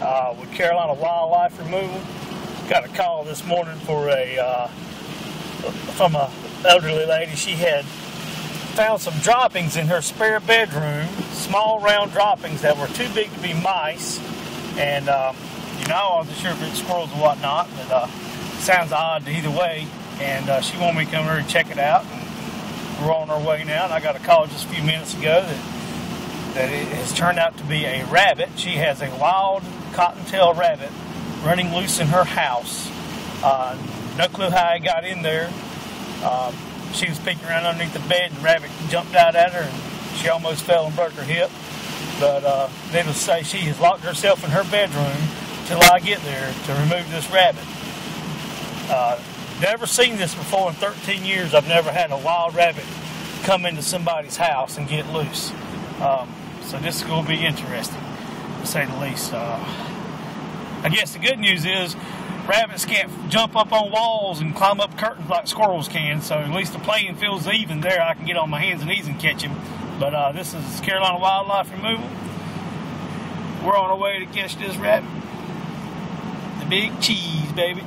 uh, with Carolina Wildlife Removal. Got a call this morning for a uh, from a elderly lady. She had found some droppings in her spare bedroom, small round droppings that were too big to be mice, and um, you know I wasn't sure if it's squirrels or whatnot, but uh, sounds odd either way. And uh, she wanted me to come over and check it out. And we're on our way now, and I got a call just a few minutes ago that that it has turned out to be a rabbit. She has a wild cottontail rabbit running loose in her house. Uh, no clue how it got in there. Um, she was peeking around underneath the bed, and the rabbit jumped out at her, and she almost fell and broke her hip. But uh, needless say, she has locked herself in her bedroom till I get there to remove this rabbit. Uh, never seen this before in 13 years. I've never had a wild rabbit come into somebody's house and get loose. Um, so this is going to be interesting, to say the least. Uh, I guess the good news is rabbits can't jump up on walls and climb up curtains like squirrels can. So at least the playing field's even there. I can get on my hands and knees and catch him. But uh, this is Carolina Wildlife Removal. We're on our way to catch this rabbit. The big cheese, baby.